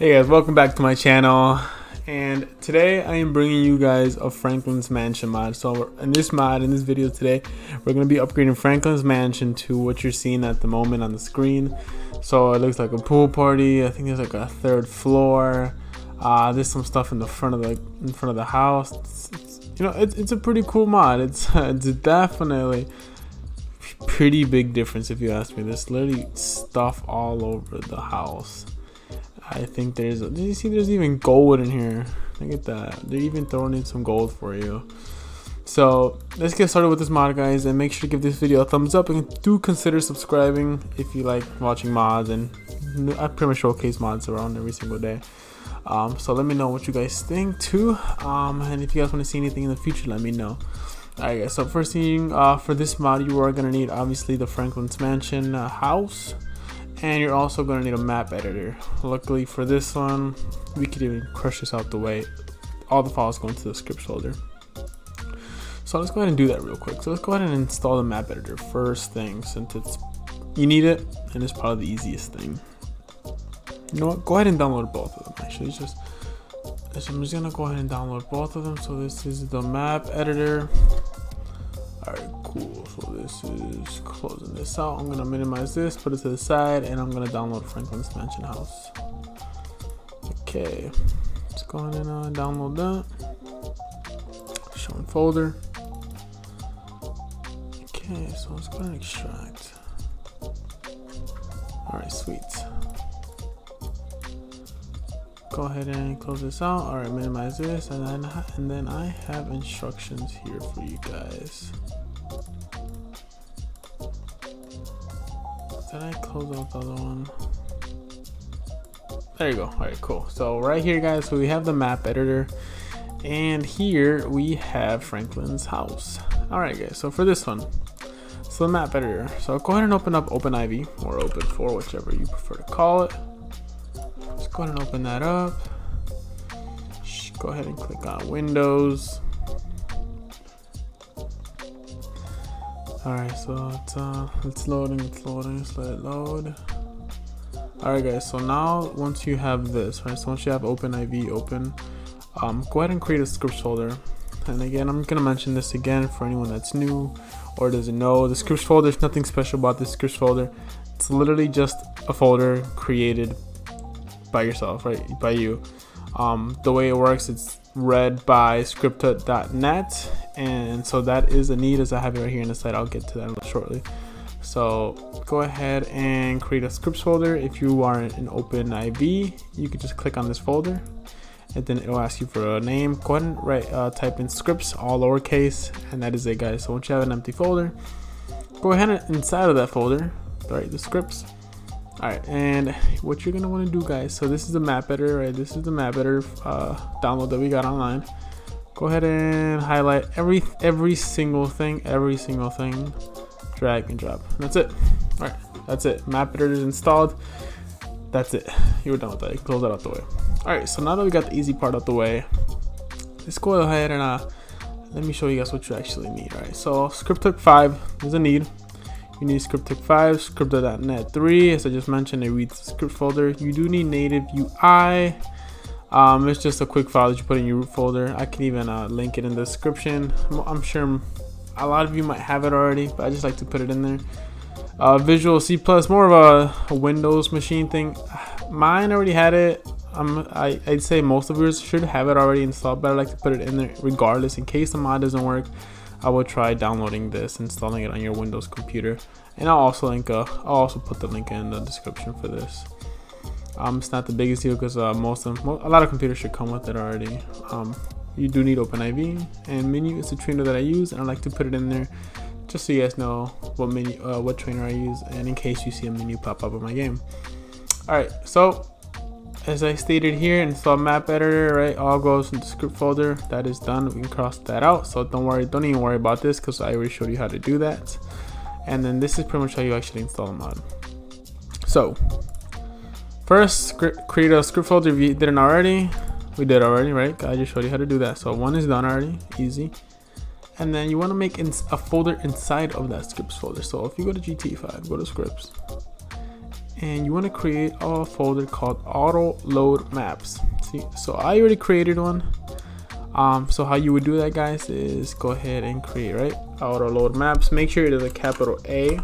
Hey guys, welcome back to my channel. And today I am bringing you guys a Franklin's Mansion mod. So in this mod, in this video today, we're going to be upgrading Franklin's Mansion to what you're seeing at the moment on the screen. So it looks like a pool party. I think there's like a third floor. Uh, there's some stuff in the front of the in front of the house. It's, it's, you know, it's, it's a pretty cool mod. It's it's definitely pretty big difference if you ask me. There's literally stuff all over the house. I think there's, did you see there's even gold in here? Look at that. They're even throwing in some gold for you. So let's get started with this mod guys and make sure to give this video a thumbs up and do consider subscribing if you like watching mods and I pretty much showcase mods around every single day. Um, so let me know what you guys think too. Um, and if you guys want to see anything in the future, let me know. Alright guys, so first thing uh, for this mod you are going to need obviously the Franklin's Mansion uh, house and you're also going to need a map editor. Luckily for this one we could even crush this out the way. All the files go into the scripts folder. So let's go ahead and do that real quick. So let's go ahead and install the map editor first thing since it's you need it and it's probably the easiest thing. You know what? Go ahead and download both of them actually. Just I'm just gonna go ahead and download both of them. So this is the map editor this is closing this out. I'm gonna minimize this put it to the side and i'm gonna download franklin's mansion house. Okay let's go ahead and uh, download that. Showing folder. Okay so let's go ahead and extract. All right sweet. Go ahead and close this out. All right minimize this and then and then i have instructions here for you guys Did I close out the other one? There you go. All right, cool. So right here, guys, so we have the map editor. And here we have Franklin's house. All right, guys. So for this one, so the map editor. So go ahead and open up OpenIV or Open4, whichever you prefer to call it. Just go ahead and open that up. Go ahead and click on Windows. Alright, so it's uh it's loading, it's loading, let's let it load. Alright guys, so now once you have this, right, so once you have OpenIV open, um, go ahead and create a scripts folder. And again, I'm gonna mention this again for anyone that's new or doesn't know. The scripts folder, there's nothing special about this scripts folder. It's literally just a folder created by yourself, right, by you. Um, the way it works, it's read by scripted.net and so that is a need as I have it right here in the site. I'll get to that shortly. So go ahead and create a scripts folder. If you are in OpenIV you can just click on this folder and then it'll ask you for a name. Go ahead and write uh, type in scripts all lowercase and that is it guys. So once you have an empty folder go ahead and inside of that folder write the scripts all right and what you're gonna want to do guys so this is the map editor right? This is the map editor uh, download that we got online. Go ahead and highlight every every single thing every single thing. Drag and drop. That's it. All right that's it. Map editor is installed. That's it. You were done with that. Close that out the way. All right so now that we got the easy part out the way let's go ahead and uh let me show you guys what you actually need all right so script 5 is a need you need ScriptHook 5, Scripted.net 3, as I just mentioned, it reads the script folder. You do need native UI. Um, it's just a quick file that you put in your root folder. I can even uh, link it in the description. I'm sure a lot of you might have it already, but I just like to put it in there. Uh, Visual C++, more of a, a, Windows machine thing. Mine already had it. Um, I, I'd say most of yours should have it already installed, but I like to put it in there regardless in case the mod doesn't work. I will try downloading this, installing it on your Windows computer, and I'll also link. Uh, I'll also put the link in the description for this. Um, it's not the biggest deal because uh, most of a lot of computers should come with it already. Um, you do need OpenIV and Menyoo is the trainer that I use, and I like to put it in there just so you guys know what menu, uh, what trainer I use, and in case you see a menu pop up in my game. All right, so as I stated here, install map editor, right? All goes in the script folder. That is done. We can cross that out. So don't worry, don't even worry about this because I already showed you how to do that. And then this is pretty much how you actually install a mod. So first, create a script folder if you didn't already. We did already, right? I just showed you how to do that. So one is done already, easy. And then you want to make a folder inside of that scripts folder. So if you go to GT5, go to scripts, and you want to create a folder called auto load maps. See so i already created one. Um so how you would do that guys is go ahead and create right? Auto load maps. Make sure it is a capital a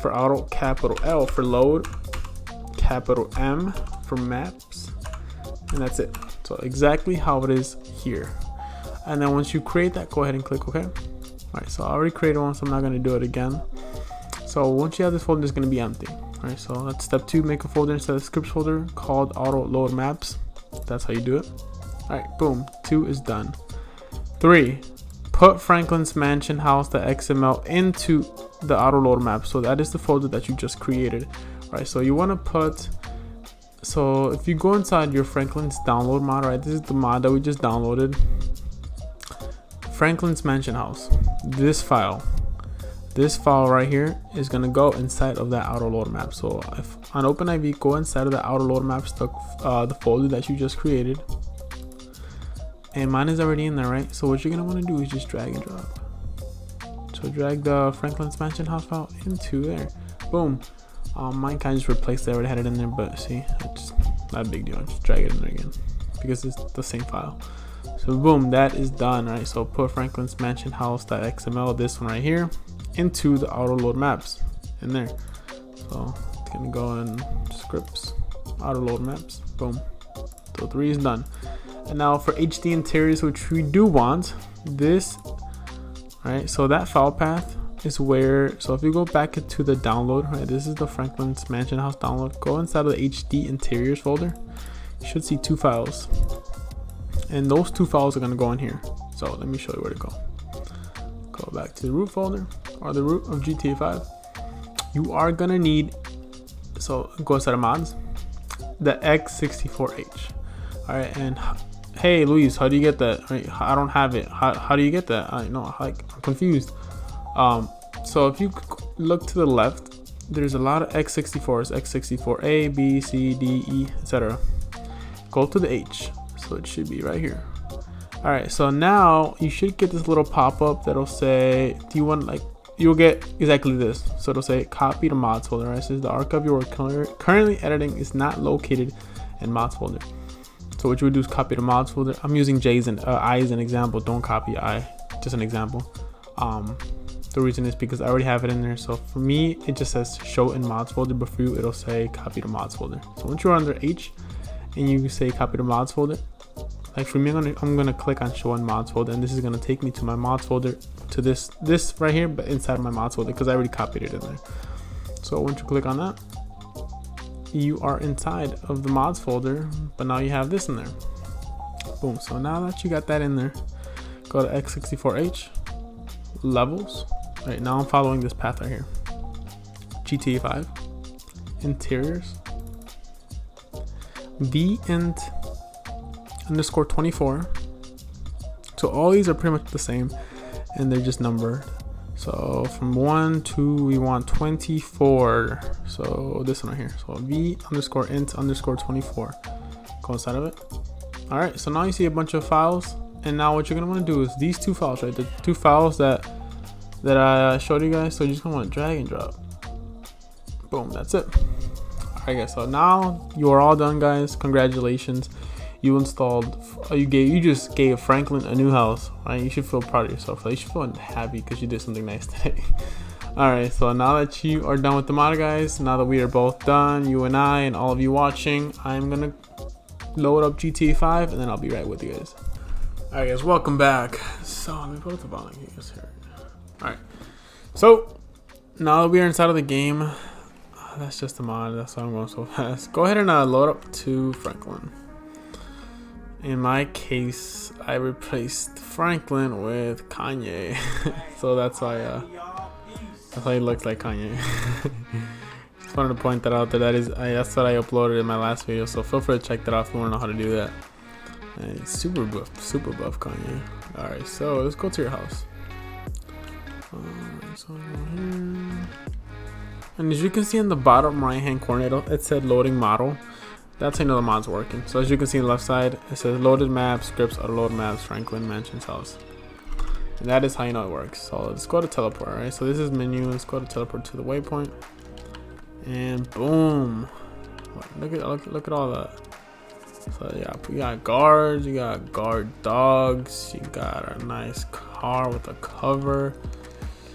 for auto capital l for load capital m for maps and that's it. So exactly how it is here. And then once you create that go ahead and click ok all right so i already created one so i'm not going to do it again so once you have this folder, it's going to be empty. All right, so that's step two, make a folder instead of scripts folder called auto load maps. That's how you do it. All right, boom, two is done. Three, put Franklin's Mansion House, the XML into the auto load map. So that is the folder that you just created. All right, so you want to put, so if you go inside your Franklin's download mod, right, this is the mod that we just downloaded. Franklin's Mansion House, this file, this file right here is going to go inside of that auto load map. So if on OpenIV go inside of the auto load maps the, uh, the folder that you just created. And mine is already in there right? So what you're going to want to do is just drag and drop. So drag the Franklin's Mansion house file into there. Boom. Um, mine kind of just replaced it I already had it in there but see it's not a big deal. Just drag it in there again because it's the same file. So boom that is done right? So put Franklin's Mansion house.xml this one right here into the auto load maps in there. So it's gonna go in scripts, auto load maps, boom. So three is done. And now for HD interiors, which we do want, this, right? So that file path is where, so if you go back into the download, right? This is the Franklin's Mansion House download. Go inside of the HD interiors folder. You should see two files. And those two files are gonna go in here. So let me show you where to go. Go back to the root folder or the root of GTA 5, you are gonna need, so go inside of mods, the X64H. All right, and hey, Luis, how do you get that? I don't have it. How, how do you get that? I know, like, I'm confused. Um, so if you look to the left, there's a lot of X64s, X64A, B, C, D, E, etc. Go to the H, so it should be right here. All right, so now you should get this little pop-up that'll say, do you want like you'll get exactly this. So it'll say copy to mods folder. It says the archive you are currently editing is not located in mods folder. So what you would do is copy the mods folder. I'm using J's and uh, I as an example. Don't copy I, just an example. Um, the reason is because I already have it in there. So for me, it just says show in mods folder, but for you, it'll say copy to mods folder. So once you're under H and you say copy to mods folder, like for me, I'm gonna, I'm gonna click on show in mods folder and this is gonna take me to my mods folder to this this right here but inside my mods folder because I already copied it in there. So once you click on that you are inside of the mods folder but now you have this in there. Boom. So now that you got that in there go to x64h levels. Right now I'm following this path right here. GTA 5 interiors. V and underscore 24 so all these are pretty much the same and they're just numbered. So from one to we want 24. So this one right here. So v underscore int underscore 24. Go inside of it. All right. So now you see a bunch of files, and now what you're gonna want to do is these two files, right? The two files that that I showed you guys. So you're just gonna want to drag and drop. Boom. That's it. All right, guys. So now you are all done, guys. Congratulations you installed uh, you gave you just gave franklin a new house right? You should feel proud of yourself. Like, you should feel happy because you did something nice today. All right so now that you are done with the mod guys now that we are both done you and i and all of you watching i'm gonna load up gta 5 and then i'll be right with you guys. All right guys welcome back. So let me put the volume here. All right so now that we are inside of the game that's just a mod. That's why i'm going so fast. Go ahead and uh, load up to franklin in my case, I replaced Franklin with Kanye, so that's why uh, that's why he looks like Kanye. Just wanted to point that out that that is I, that's what I uploaded in my last video. So feel free to check that out if you want to know how to do that. And super buff, super buff Kanye. All right, so let's go to your house. so and as you can see in the bottom right hand corner, it said loading model. That's how you know the mod's working. So as you can see on the left side, it says loaded maps, scripts, auto load maps, Franklin Mansion's house. And that is how you know it works. So let's go to teleport, right? So this is Menyoo, let's go to teleport to the waypoint. And boom. Look at look, look at all that. So yeah, you got guards, you got guard dogs, you got a nice car with a cover.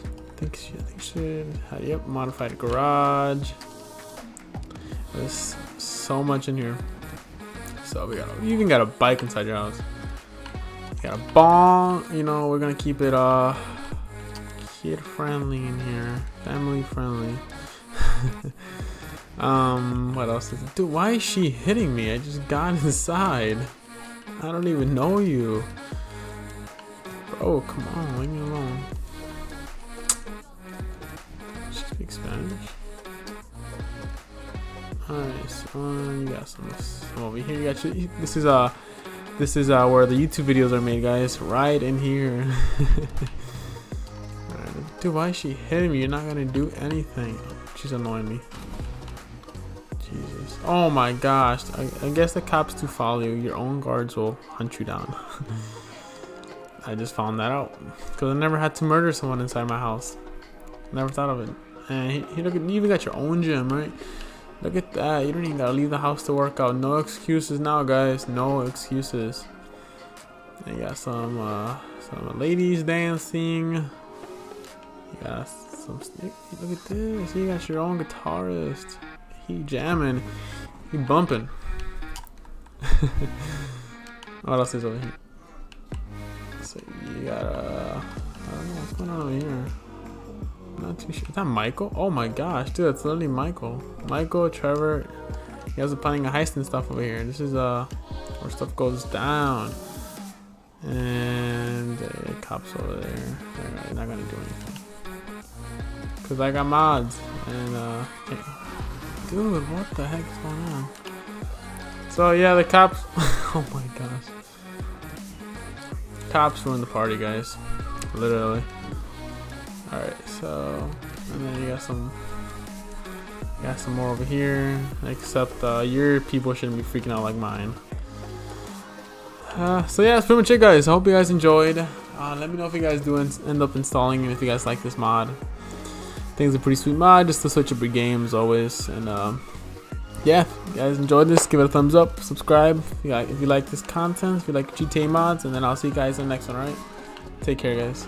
I think she, I think should have, uh, yep, modified garage. There's so much in here. So we got a, you even got a bike inside your house. Got a bong, you know, we're gonna keep it uh kid friendly in here, family friendly. um, what else is it? Dude, why is she hitting me? I just got inside. I don't even know you. Bro, come on, leave me alone. She speaks Spanish. You got some, some over here. You got your, this is uh this is uh where the YouTube videos are made, guys. Right in here. Dude, why is she hitting me? You're not gonna do anything. She's annoying me. Jesus. Oh my gosh. I, I guess the cops do follow you. Your own guards will hunt you down. I just found that out. Because I never had to murder someone inside my house. Never thought of it. And you even got your own gym, right? Look at that. You don't even gotta leave the house to work out. No excuses now, guys. No excuses. you got some uh, some ladies dancing. You got some. Look at this. You got your own guitarist. He jamming. He bumping. what else is over here? So you got uh, I don't know what's going on over here. Is that Michael? Oh my gosh, dude, it's literally Michael. Michael, Trevor. You guys are planning a heist and stuff over here. This is uh where stuff goes down. And uh, cops over there. They're not gonna do anything. Cause I got mods and uh dude what the heck is going on? So yeah the cops oh my gosh. Cops ruined the party guys. Literally. Alright, so and then you got some got some more over here. Except uh, your people shouldn't be freaking out like mine. Uh, so yeah, that's pretty much it guys. I hope you guys enjoyed. Uh, let me know if you guys do end up installing and if you guys like this mod think it's a pretty sweet mod just to switch up your games always. And um, yeah, if you guys enjoyed this, give it a thumbs up, subscribe if you, like, if you like this content, if you like GTA mods, and then I'll see you guys in the next one, alright? Take care, guys.